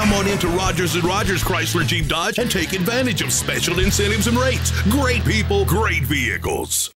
Come on into Rogers and Rogers Chrysler Jeep Dodge and take advantage of special incentives and rates. Great people, great vehicles.